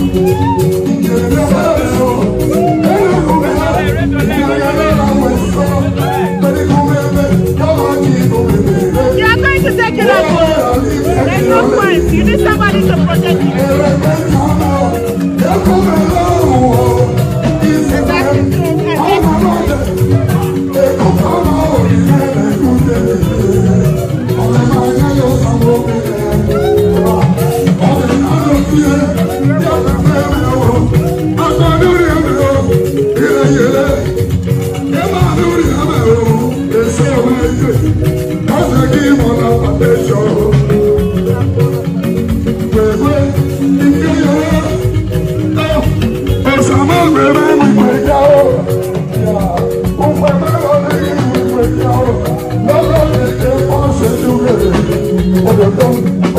Hey, òdòdó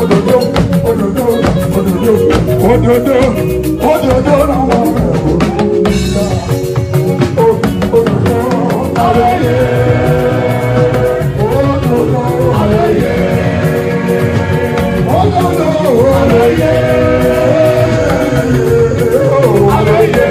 òdòdó òdòdó òdòdó òdòdó òdòdó làwọn ọmọ ìlà òdòdó ayẹyẹ òdòdó ayẹyẹ òdòdó ayẹyẹ ayẹyẹ.